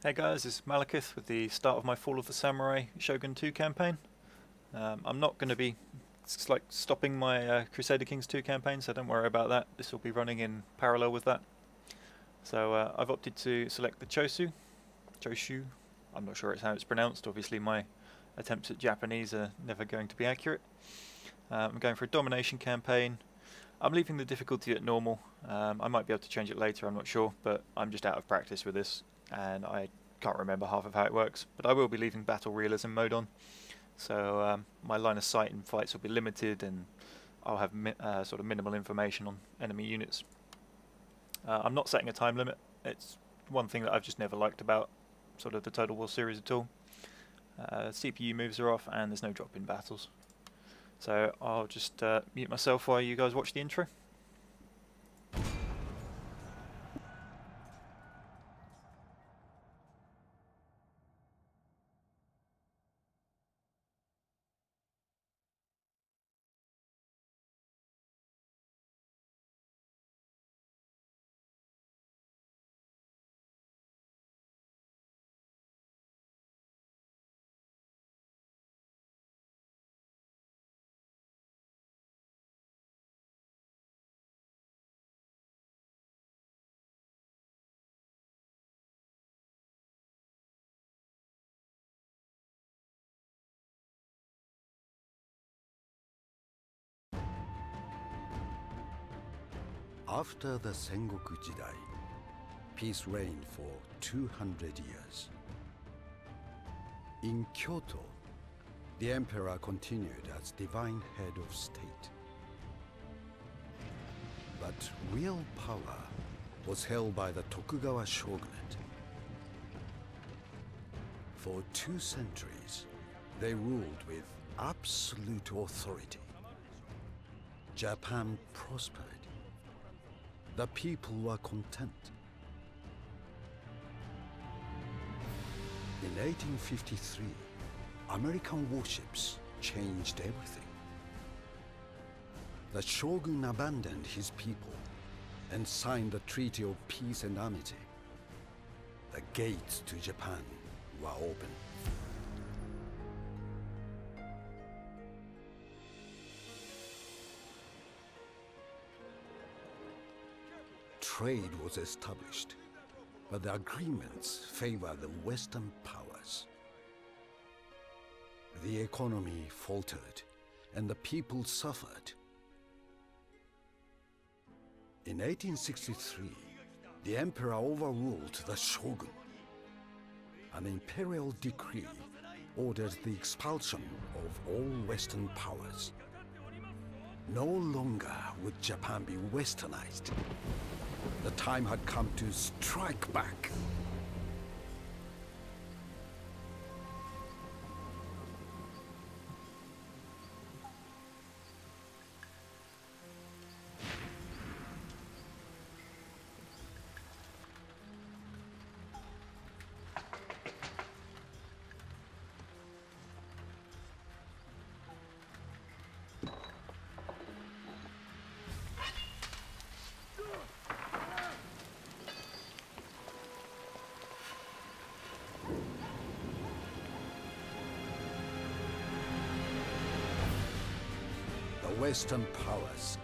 Hey guys, it's Malakith with the start of my Fall of the Samurai Shogun 2 campaign. Um, I'm not going to be like stopping my uh, Crusader Kings 2 campaign, so don't worry about that. This will be running in parallel with that. So uh, I've opted to select the Chosu, Choshu. I'm not sure it's how it's pronounced. Obviously, my attempts at Japanese are never going to be accurate. Um, I'm going for a domination campaign. I'm leaving the difficulty at normal. Um, I might be able to change it later, I'm not sure, but I'm just out of practice with this and I can't remember half of how it works. But I will be leaving battle realism mode on, so um, my line of sight in fights will be limited, and I'll have uh, sort of minimal information on enemy units. Uh, I'm not setting a time limit. It's one thing that I've just never liked about sort of the Total War series at all. Uh, CPU moves are off, and there's no drop in battles. So I'll just uh, mute myself while you guys watch the intro. After the Sengoku Jidai, peace reigned for 200 years. In Kyoto, the emperor continued as divine head of state. But real power was held by the Tokugawa shogunate. For two centuries, they ruled with absolute authority. Japan prospered the people were content. In 1853, American warships changed everything. The shogun abandoned his people and signed the Treaty of Peace and Amity. The gates to Japan were open. Trade was established, but the agreements favor the Western powers. The economy faltered, and the people suffered. In 1863, the emperor overruled the shogun. An imperial decree ordered the expulsion of all Western powers. No longer would Japan be westernized. The time had come to strike back. Western powers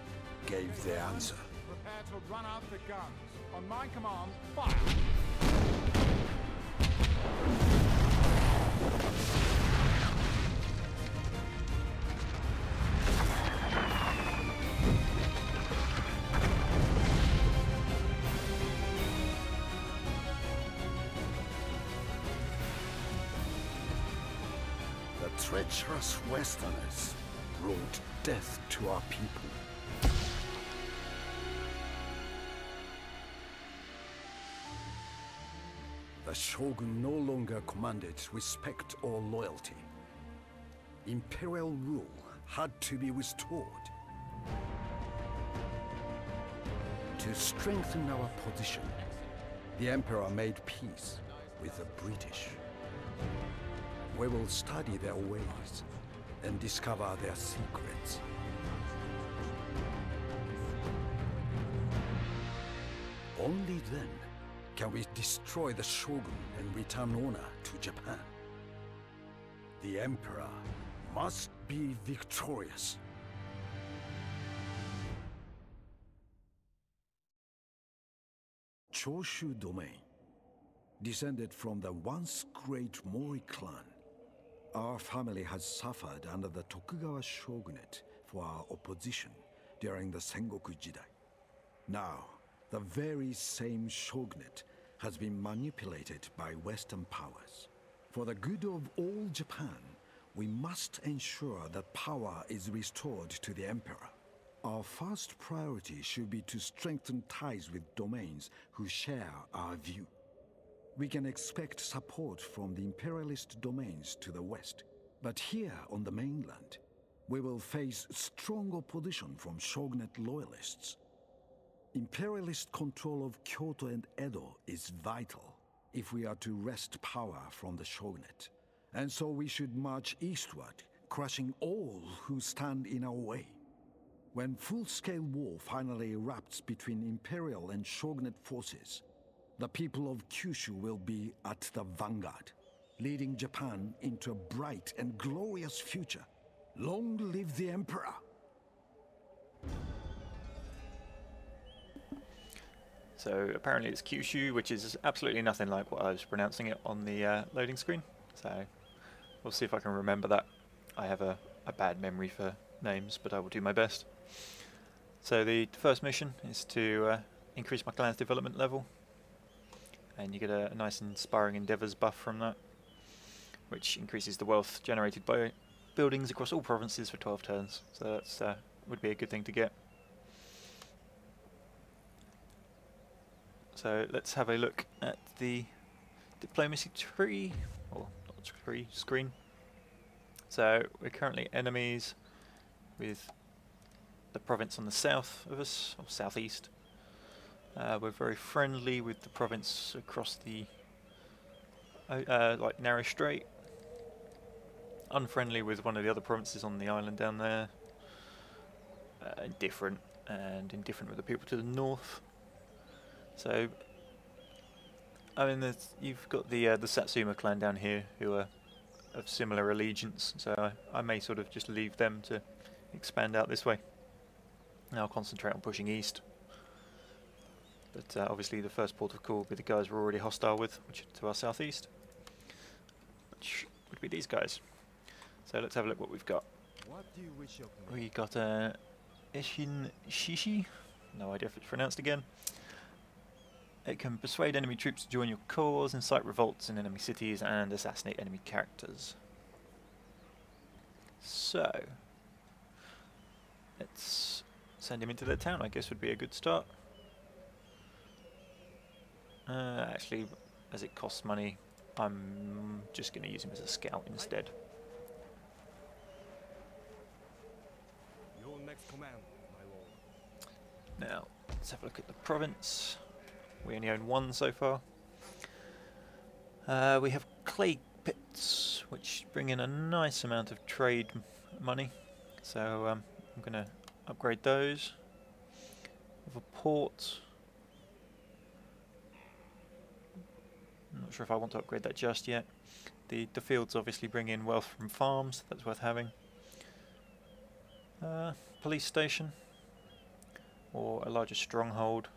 gave their answer. Prepare to run out the guns. On my command, fire! The treacherous Westerners brought death to our people. The shogun no longer commanded respect or loyalty. Imperial rule had to be restored. To strengthen our position, the emperor made peace with the British. We will study their ways and discover their secrets. Only then can we destroy the shogun and return honor to Japan. The emperor must be victorious. Choshu domain, descended from the once great Mori clan. Our family has suffered under the Tokugawa shogunate for our opposition during the Sengoku Jidai. Now, the very same shogunate has been manipulated by Western powers. For the good of all Japan, we must ensure that power is restored to the Emperor. Our first priority should be to strengthen ties with domains who share our view. We can expect support from the imperialist domains to the west. But here on the mainland, we will face strong opposition from shogunate loyalists. Imperialist control of Kyoto and Edo is vital if we are to wrest power from the shogunate. And so we should march eastward, crushing all who stand in our way. When full-scale war finally erupts between imperial and shogunate forces, the people of Kyushu will be at the vanguard, leading Japan into a bright and glorious future. Long live the Emperor! So apparently it's Kyushu, which is absolutely nothing like what I was pronouncing it on the uh, loading screen. So we'll see if I can remember that. I have a, a bad memory for names, but I will do my best. So the first mission is to uh, increase my clan's development level. And you get a, a nice inspiring endeavours buff from that, which increases the wealth generated by buildings across all provinces for 12 turns. So that's uh, would be a good thing to get. So let's have a look at the diplomacy tree, or not tree, screen. So we're currently enemies with the province on the south of us, or southeast. Uh, we're very friendly with the province across the uh, like narrow strait. Unfriendly with one of the other provinces on the island down there. Uh, indifferent and indifferent with the people to the north. So, I mean, you've got the uh, the Satsuma clan down here who are of similar allegiance, so I, I, may sort of just leave them to expand out this way. I'll concentrate on pushing east. But uh, obviously the first port of call will be the guys we're already hostile with, which are to our southeast. Which would be these guys. So let's have a look what we've got. What we got a uh, Ishin Shishi. No idea if it's pronounced again. It can persuade enemy troops to join your cause, incite revolts in enemy cities, and assassinate enemy characters. So, let's send him into the town, I guess would be a good start. Uh, actually, as it costs money, I'm just going to use him as a scout instead. Your next Command, my lord. now, let's have a look at the province. We only own one so far. Uh, we have clay pits, which bring in a nice amount of trade money. So um, I'm going to upgrade those. We have a port. Not sure if I want to upgrade that just yet. The, the fields obviously bring in wealth from farms, that's worth having. Uh, police station, or a larger stronghold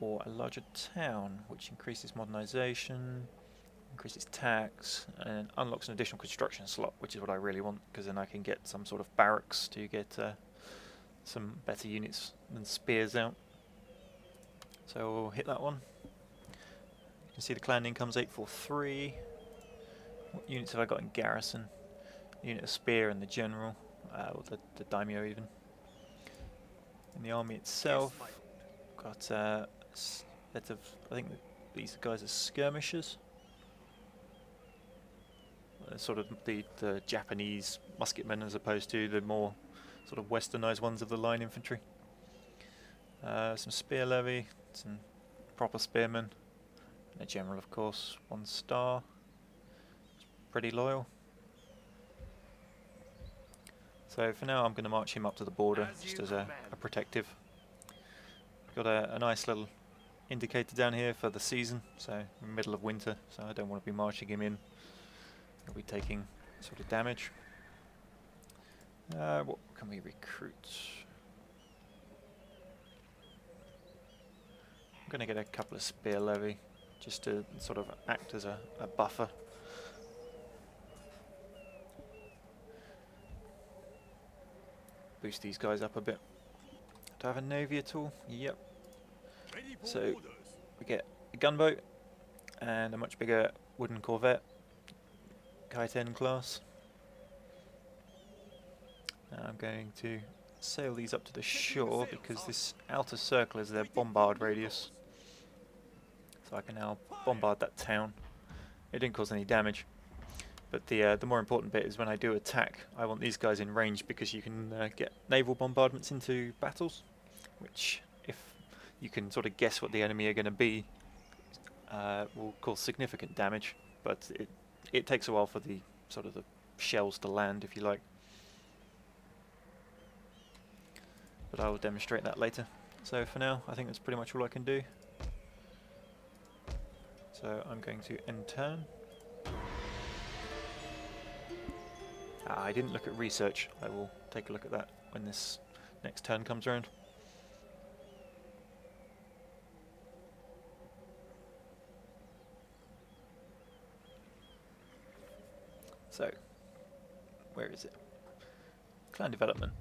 or a larger town, which increases modernization, increases tax, and unlocks an additional construction slot, which is what I really want, because then I can get some sort of barracks to get uh, some better units than spears out. So we'll hit that one. You can see the clan income's 843. What units have I got in garrison? unit of spear and the general, uh, or the, the daimyo even. In the army itself, got uh, set of, I think these guys are skirmishers. Uh, sort of the, the Japanese musketmen as opposed to the more sort of westernized ones of the line infantry. Uh, some spear levy, some proper spearmen, a general of course, one star. It's pretty loyal. So for now I'm going to march him up to the border just as a, a protective. Got a, a nice little indicator down here for the season, so middle of winter, so I don't want to be marching him in. He'll be taking sort of damage. Uh, what can we recruit? I'm going to get a couple of spear levy, just to sort of act as a, a buffer. Boost these guys up a bit. Do I have a navy at all? Yep. So we get a gunboat and a much bigger wooden corvette, Kaiten class. Now I'm going to sail these up to the shore because this outer circle is their bombard radius. So I can now bombard that town. It didn't cause any damage. But the uh, the more important bit is when I do attack, I want these guys in range because you can uh, get naval bombardments into battles, which if you can sort of guess what the enemy are going to be, uh, will cause significant damage. But it it takes a while for the sort of the shells to land, if you like. But I will demonstrate that later. So for now, I think that's pretty much all I can do. So I'm going to end turn. Ah, I didn't look at research. I will take a look at that when this next turn comes around. So, where is it? Clan development.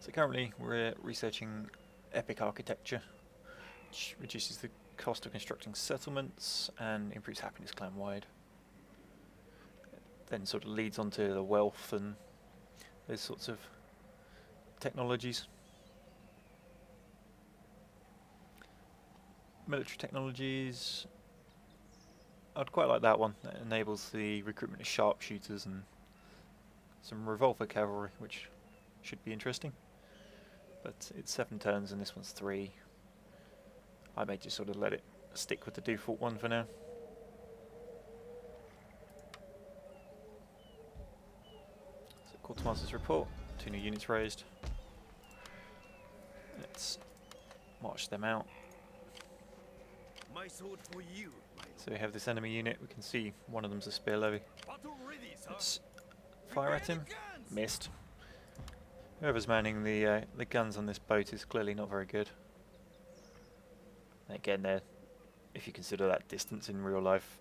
So currently we're researching epic architecture, which reduces the cost of constructing settlements and improves happiness clan-wide then sort of leads on to the wealth and those sorts of technologies. Military technologies, I'd quite like that one. That enables the recruitment of sharpshooters and some revolver cavalry, which should be interesting. But it's seven turns and this one's three. I may just sort of let it stick with the default one for now. Quartermaster's report. Two new units raised. Let's march them out. So we have this enemy unit. We can see one of them's a spear levy. Let's fire at him. Missed. Whoever's manning the uh, the guns on this boat is clearly not very good. Again, there, if you consider that distance in real life,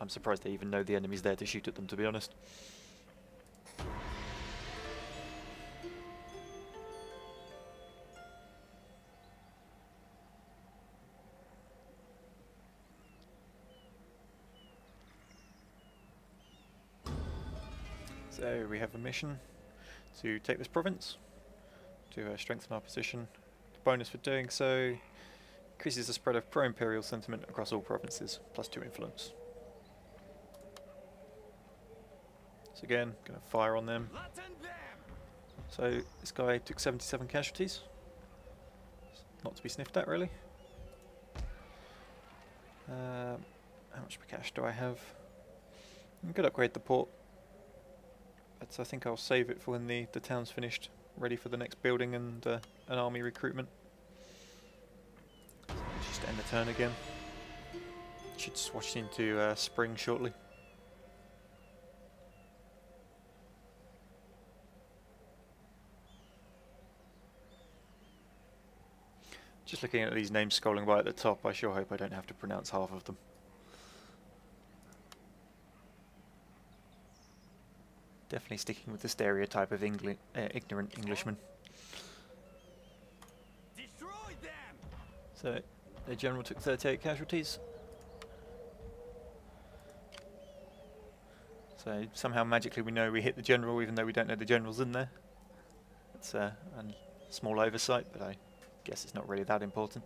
I'm surprised they even know the enemy's there to shoot at them. To be honest. So we have a mission to take this province, to uh, strengthen our position. The bonus for doing so increases the spread of pro-imperial sentiment across all provinces, plus 2 influence. So again, going to fire on them. So this guy took 77 casualties. Not to be sniffed at really. Um, how much cash do I have? I could upgrade the port but I think I'll save it for when the, the town's finished, ready for the next building and uh, an army recruitment. So just end the turn again. Should switch into uh, spring shortly. Just looking at these names scrolling by at the top, I sure hope I don't have to pronounce half of them. Definitely sticking with the stereotype of Engli uh, ignorant Englishman. So, the general took 38 casualties. So somehow magically we know we hit the general even though we don't know the general's in there. It's uh, a small oversight, but I guess it's not really that important.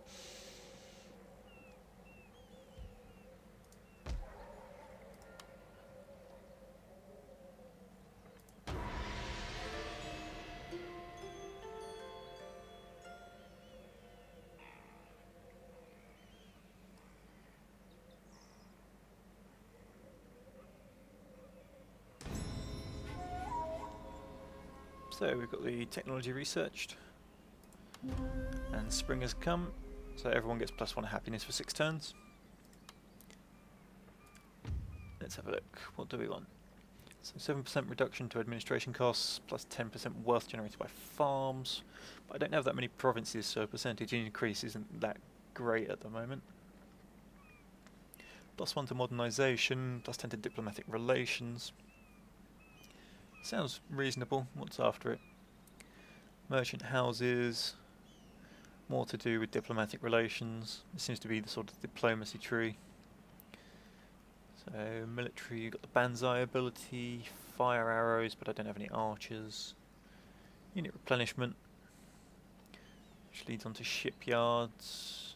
We've got the technology researched and spring has come So everyone gets plus one happiness for six turns. Let's have a look. What do we want? So 7% reduction to administration costs, plus 10% wealth generated by farms. But I don't have that many provinces, so a percentage increase isn't that great at the moment. Plus 1 to modernisation, plus 10 to diplomatic relations. Sounds reasonable. What's after it? Merchant houses, more to do with diplomatic relations. It seems to be the sort of diplomacy tree. So military, you've got the Banzai ability, fire arrows, but I don't have any archers. Unit replenishment, which leads on to shipyards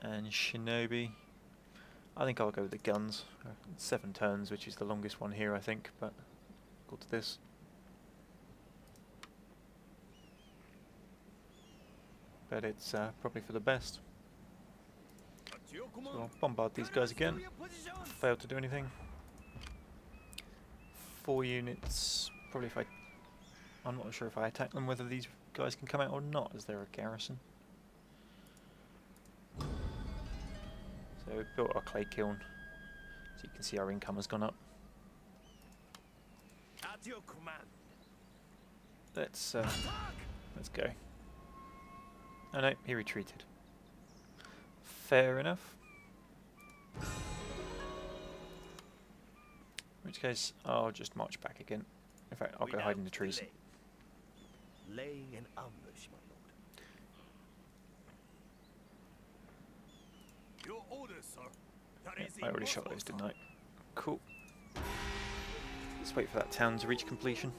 and shinobi. I think I'll go with the guns. Seven turns, which is the longest one here, I think, but go to this. But it's uh, probably for the best. So I'll bombard these guys again. Failed to do anything. Four units. Probably if I... I'm not sure if I attack them whether these guys can come out or not as they're a garrison. So we've built our clay kiln. So you can see our income has gone up. At your command. Let's uh, let's go. Oh no, he retreated. Fair enough. In which case, I'll just march back again. In fact, I'll go hide in the trees. Laying an ambush, my lord. Your orders, sir. That Yeah, I already shot those, didn't I? Cool. Let's wait for that town to reach completion.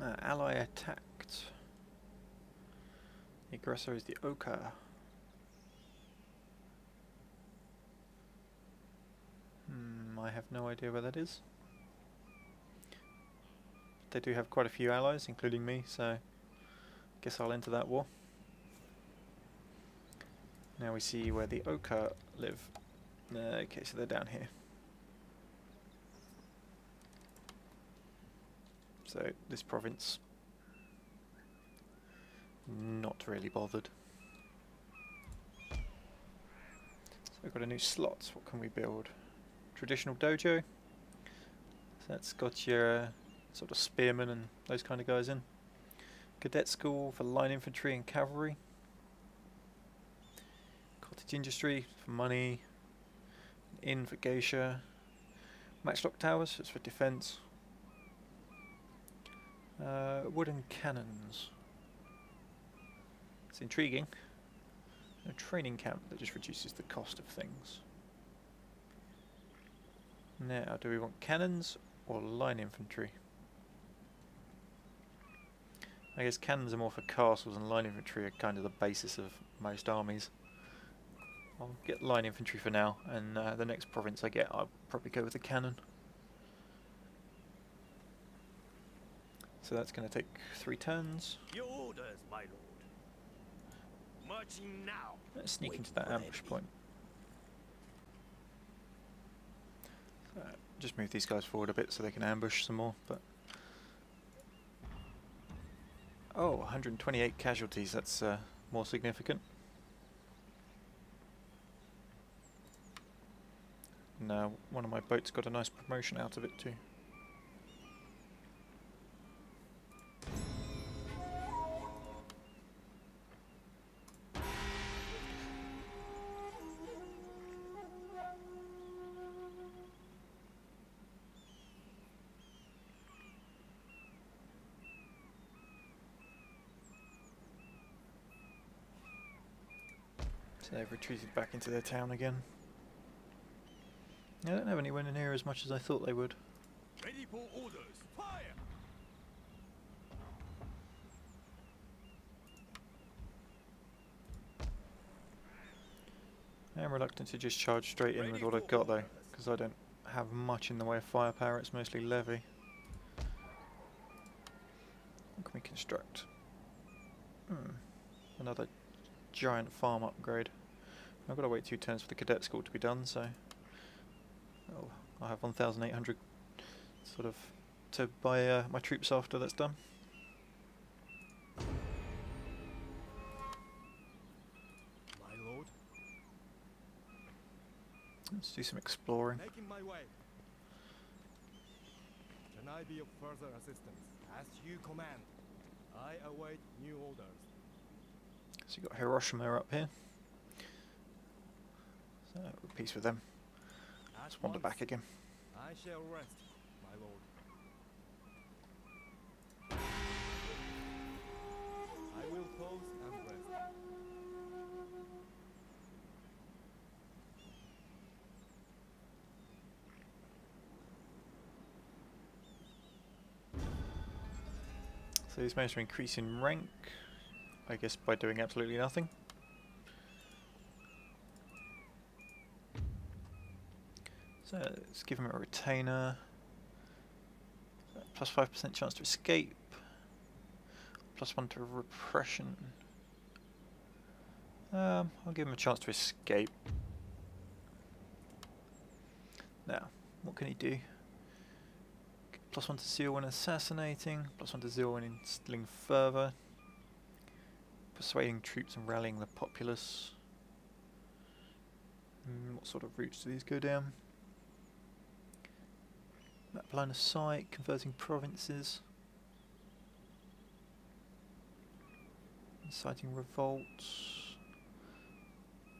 Uh, ally attacked. The aggressor is the Oka. Hmm, I have no idea where that is. They do have quite a few allies, including me, so guess I'll enter that war. Now we see where the Oka live. Okay, so they're down here. So this province, not really bothered. So we've got a new slot. What can we build? Traditional dojo. So that's got your sort of spearmen and those kind of guys in. Cadet school for line infantry and cavalry. Cottage industry for money. Inn for geisha. Matchlock towers, it's for defence. Uh, wooden cannons. It's intriguing. A training camp that just reduces the cost of things. Now, do we want cannons or line infantry? I guess cannons are more for castles and line infantry are kind of the basis of most armies. I'll get line infantry for now, and uh, the next province I get, I'll probably go with the cannon. So that's going to take three turns. Your orders, my lord. Marching now. Let's sneak Wait into that ambush point. So, just move these guys forward a bit so they can ambush some more. But oh, 128 casualties. That's uh, more significant. Now, one of my boats got a nice promotion out of it too. They've retreated back into their town again. They don't have anyone in here as much as I thought they would. Ready for orders. Fire. I'm reluctant to just charge straight in with what I've got though, because I don't have much in the way of firepower, it's mostly levy. What can we construct? Hmm. Another giant farm upgrade. I've got to wait two turns for the cadet school to be done, so oh, I'll have 1,800 sort of to buy uh, my troops after that's done. My lord, Let's do some exploring. making my way. Can I be of further assistance? As you command. I await new orders. So you've got Hiroshima up here. So we're peace with them. Let's wander back again. I shall rest, my lord. I will pause and rest. So he's managed to increase in rank, I guess by doing absolutely nothing. Let's give him a retainer. Plus 5% chance to escape. Plus 1 to repression. Um, I'll give him a chance to escape. Now, what can he do? Plus one to zeal when assassinating, plus one to zeal when instilling further, persuading troops and rallying the populace. Mm, what sort of routes do these go down? Map line of sight, converting provinces, inciting revolts.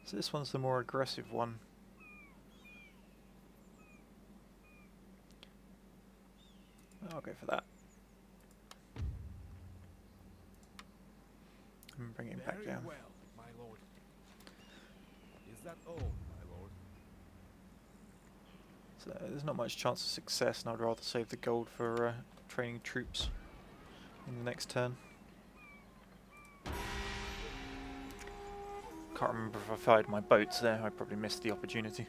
So this one's the more aggressive one. I'll go for that. And bring him back Very down. well. Is that all? So there's not much chance of success, and I'd rather save the gold for uh, training troops in the next turn. Can't remember if I fired my boats there. I probably missed the opportunity.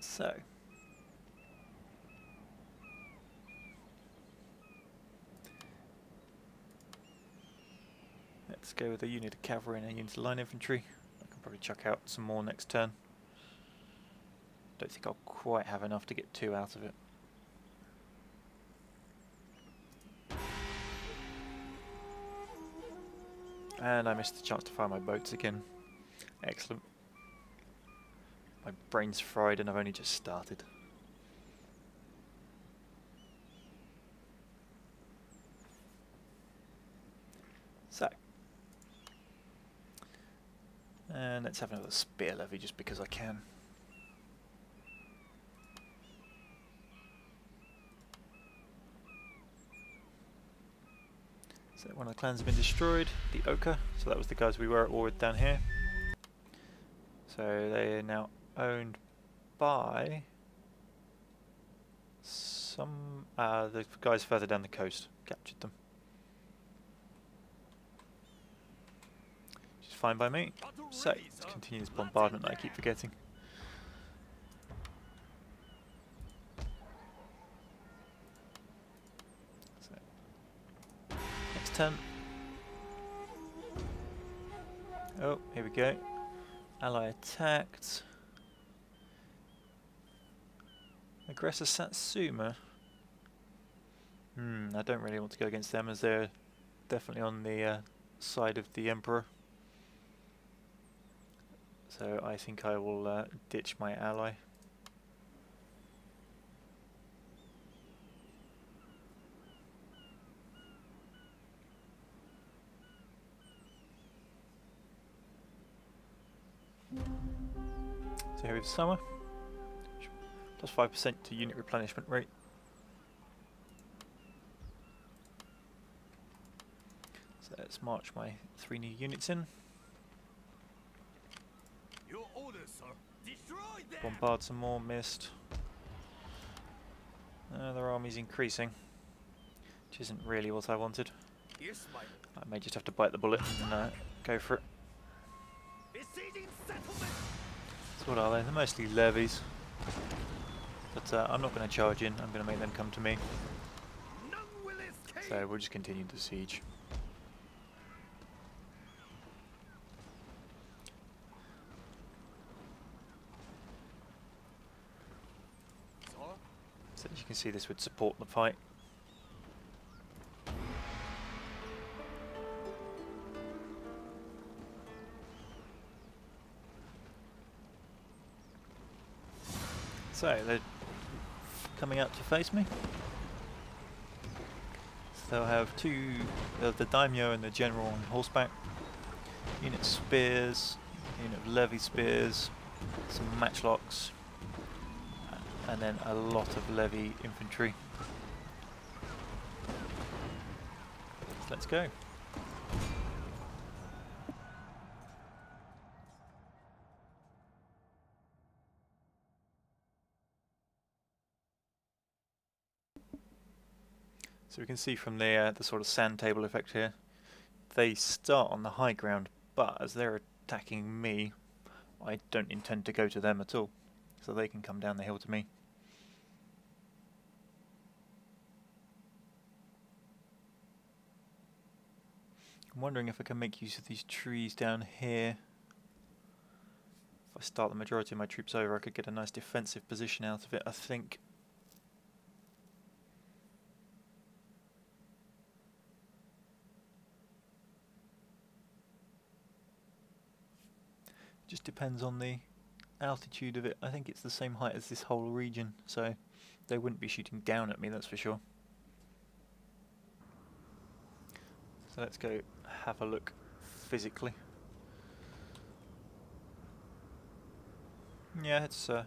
So. Let's go with a unit of cavalry and a unit of line infantry. I can probably chuck out some more next turn. Don't think I'll quite have enough to get two out of it. And I missed the chance to fire my boats again. Excellent. My brain's fried and I've only just started. So. And let's have another spear levy just because I can. So one of the clans have been destroyed, the Oka, so that was the guys we were at war with down here. So they are now owned by some uh, the guys further down the coast captured them. Which is fine by me. So let's continue this bombardment that I keep forgetting. So, next turn. Oh, here we go. Ally attacked. Aggressor Satsuma. Hmm, I don't really want to go against them as they're definitely on the uh, side of the Emperor. So I think I will uh, ditch my ally. So here we have summer. Plus 5% to unit replenishment rate. So let's march my three new units in. Your orders, sir. Destroy them. Bombard some more, missed. Uh, their army's increasing, which isn't really what I wanted. I may just have to bite the bullet and uh, go for it. So what are they? They're mostly levies. But uh, I'm not going to charge in, I'm going to make them come to me. So we'll just continue the siege. So as you can see this would support the fight. So they're coming out to face me. So they'll have two of the daimyo and the general on horseback, unit spears, unit of levy spears, some matchlocks, and then a lot of levy infantry. Let's go. So we can see from the, uh, the sort of sand table effect here, they start on the high ground, but as they're attacking me, I don't intend to go to them at all. So they can come down the hill to me. I'm wondering if I can make use of these trees down here. If I start the majority of my troops over, I could get a nice defensive position out of it, I think. Just depends on the altitude of it. I think it's the same height as this whole region, so they wouldn't be shooting down at me, that's for sure. So let's go have a look physically. Yeah, it's uh,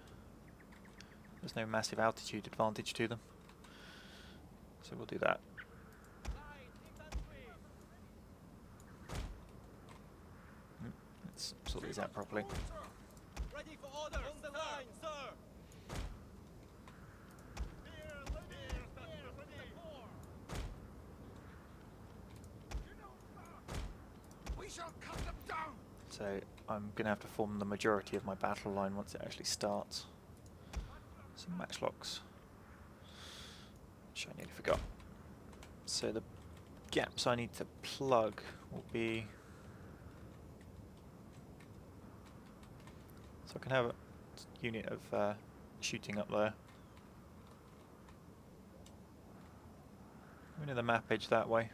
there's no massive altitude advantage to them, so we'll do that. Mm, Let's sort these out properly. Ready for orders. On the line, sir. We shall cut them down! So I'm going to have to form the majority of my battle line once it actually starts. Some matchlocks. Which I nearly forgot. So the gaps I need to plug will be... So I can have a unit of uh, shooting up there. The map edge that way.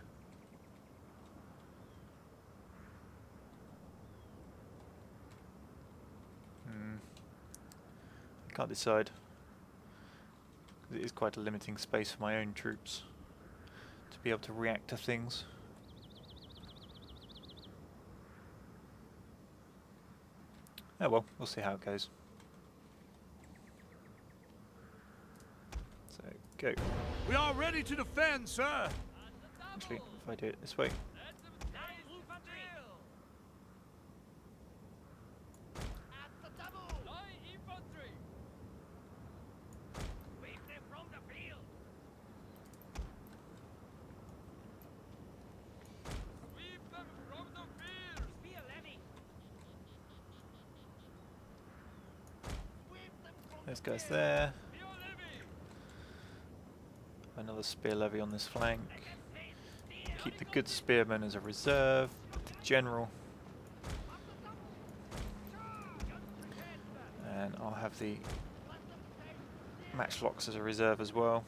Hmm. I can't decide. It is quite a limiting space for my own troops to be able to react to things. Oh well, we'll see how it goes. So, go. We are ready to defend, sir! Actually, if I do it this way. Guys there. Another spear levy on this flank. Keep the good spearmen as a reserve. The general. And I'll have the matchlocks as a reserve as well.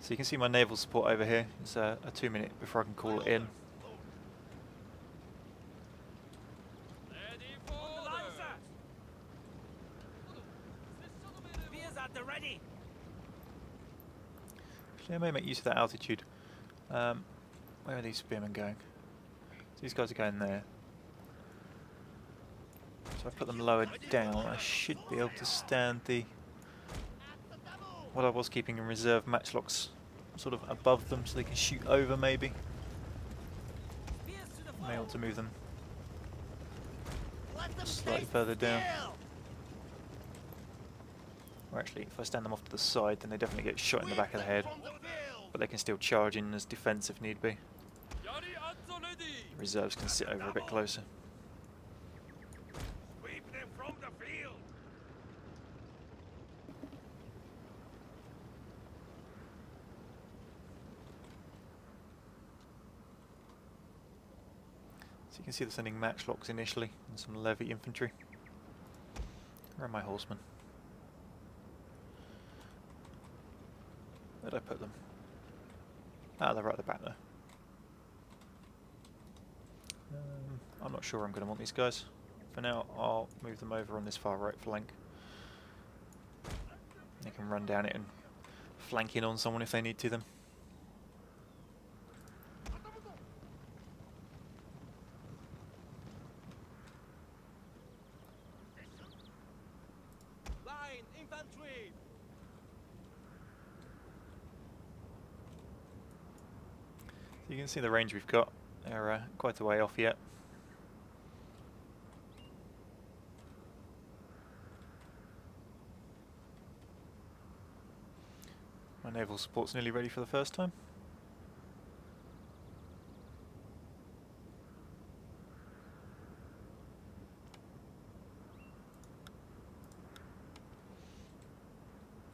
So you can see my naval support over here. It's a two minute before I can call it in. On the line, sir. Spears at the ready. Actually, I may make use of that altitude. Um, where are these spearmen going? These guys are going there. So I put them lower down, I should be able to stand the... What I was keeping in reserve matchlocks sort of above them so they can shoot over maybe. May able to move them slightly further down. Or actually, if I stand them off to the side, then they definitely get shot in the back of the head but they can still charge in as defence if need be. Reserves can sit over a bit closer. So you can see they're sending matchlocks initially and some levy infantry. Where are my horsemen? Where'd I put them? Ah, they're right at the back there. Um, I'm not sure I'm going to want these guys. For now, I'll move them over on this far right flank. They can run down it and flank in on someone if they need to them. Line, infantry! So you can see the range we've got. They're uh, quite a way off yet. My naval support's nearly ready for the first time.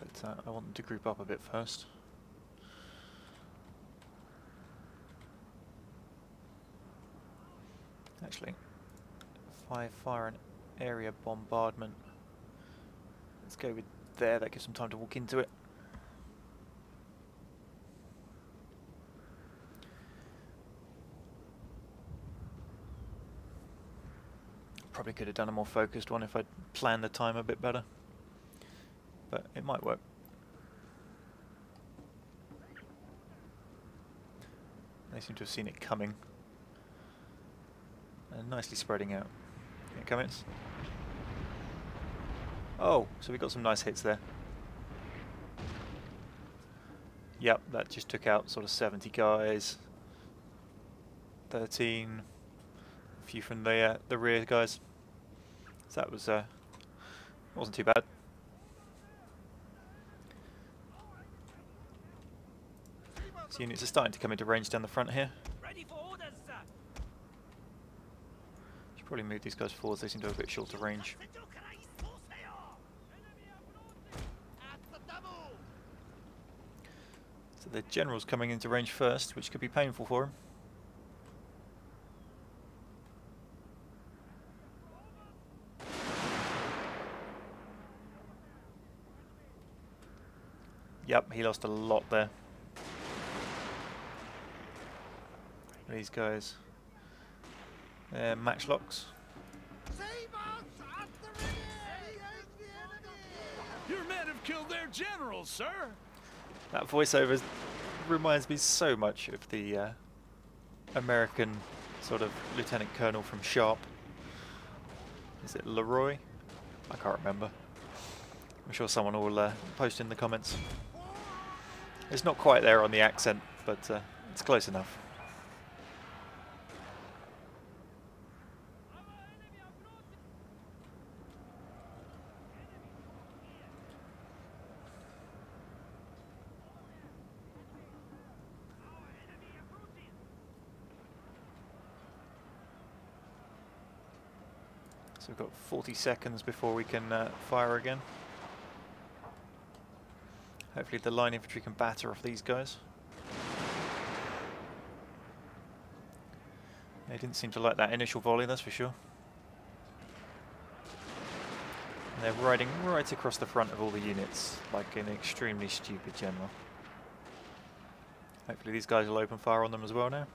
But uh, I want them to group up a bit first. Actually, five fire and area bombardment. Let's go with there, that gives them time to walk into it. Probably could have done a more focused one if I'd planned the time a bit better. But it might work. They seem to have seen it coming. And nicely spreading out. Here it comes. Oh, so we got some nice hits there. Yep, that just took out sort of 70 guys. 13. A few from the uh, the rear guys. So that was uh, wasn't too bad. So units are starting to come into range down the front here. Ready for orders, sir! Should probably move these guys forwards. They seem to have a bit shorter range. So the general's coming into range first, which could be painful for him. Yep, he lost a lot there. These guys. They're matchlocks. Your men have killed their general, sir. That voiceover reminds me so much of the uh, American sort of lieutenant colonel from Sharpe. Is it Leroy? I can't remember. I'm sure someone will uh, post in the comments. It's not quite there on the accent, but uh, it's close enough. So we've got 40 seconds before we can uh, fire again. Hopefully the line infantry can batter off these guys. They didn't seem to like that initial volley, that's for sure. And they're riding right across the front of all the units, like an extremely stupid general. Hopefully these guys will open fire on them as well now.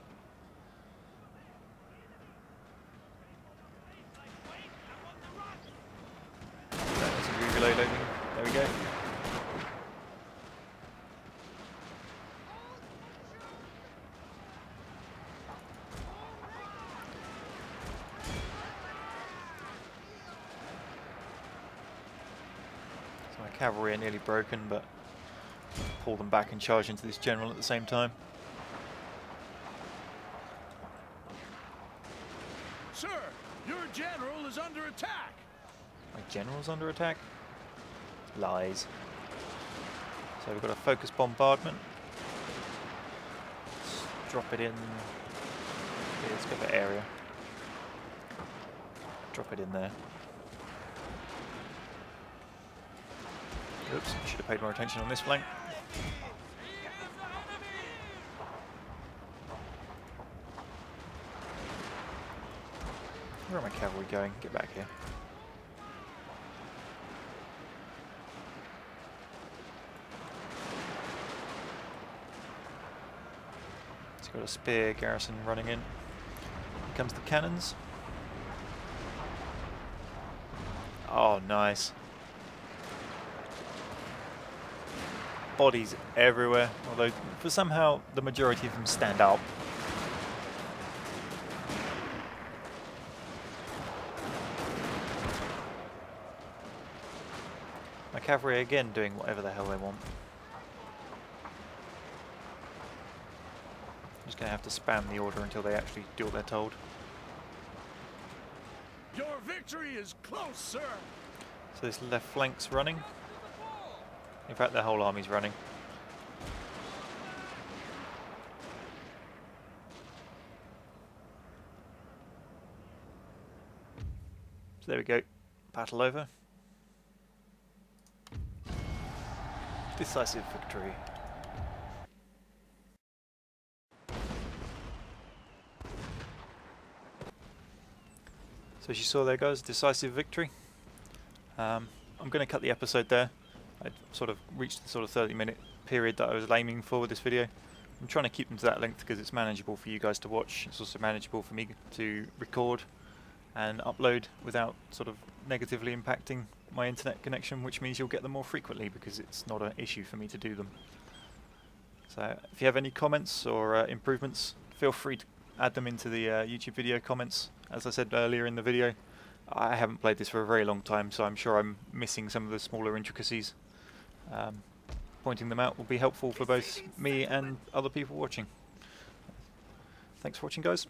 That's a reloading. There we go. So my cavalry are nearly broken, but pull them back and charge into this general at the same time. Sir, your general is under attack. My general's under attack? Lies. So we've got a focus bombardment. Let's drop it in. Okay, let's go for area. Drop it in there. Oops, should have paid more attention on this flank. Where are my cavalry going? Get back here. It's got a spear garrison running in. Here comes the cannons. Oh, nice. Bodies everywhere, although for somehow the majority of them stand up. My cavalry again doing whatever the hell they want. I'm just going to have to spam the order until they actually do what they're told. Your victory is close, sir. So this left flank's running. In fact, their whole army's running. So there we go. Battle over. Decisive victory. So as you saw there guys, decisive victory. Um, I'm going to cut the episode there. I sort of reached the sort of 30 minute period that I was aiming for with this video. I'm trying to keep them to that length because it's manageable for you guys to watch. It's also manageable for me to record and upload without sort of negatively impacting my internet connection, which means you'll get them more frequently because it's not an issue for me to do them. So if you have any comments or uh, improvements, feel free to add them into the uh, YouTube video comments. As I said earlier in the video, I haven't played this for a very long time, so I'm sure I'm missing some of the smaller intricacies. Um, pointing them out will be helpful for both me and other people watching. Thanks for watching, guys.